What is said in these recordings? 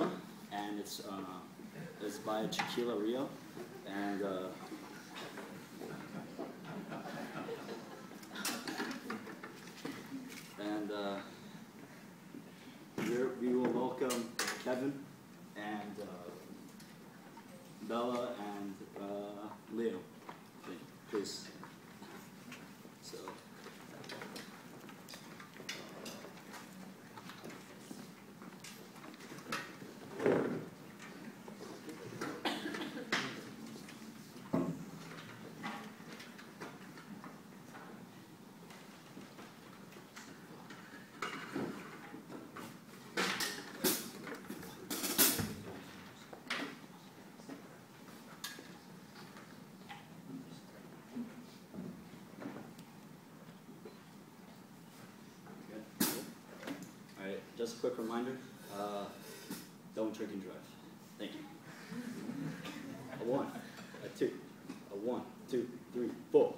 and it's uh, it's by Tequila Rio, and. Uh, and uh, we will welcome Kevin and uh, Bella and uh, Leo, please. So. just a quick reminder, uh, don't drink and drive. Thank you. A one, a two, a one, two, three, four.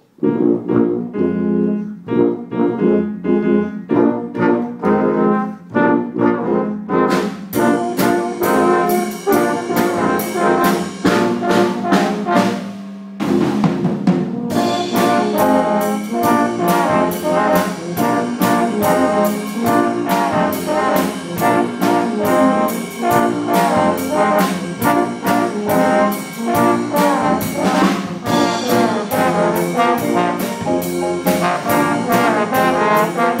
Thank.